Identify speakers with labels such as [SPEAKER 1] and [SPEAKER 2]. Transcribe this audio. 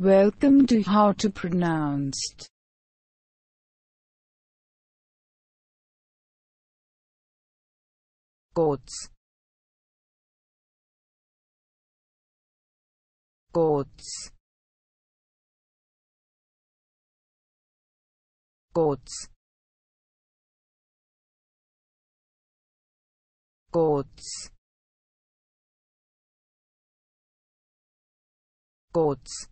[SPEAKER 1] Welcome to How to Pronounced. Goats. Goats. Goats. Goats. Goats.